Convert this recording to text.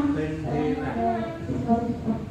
Thank you.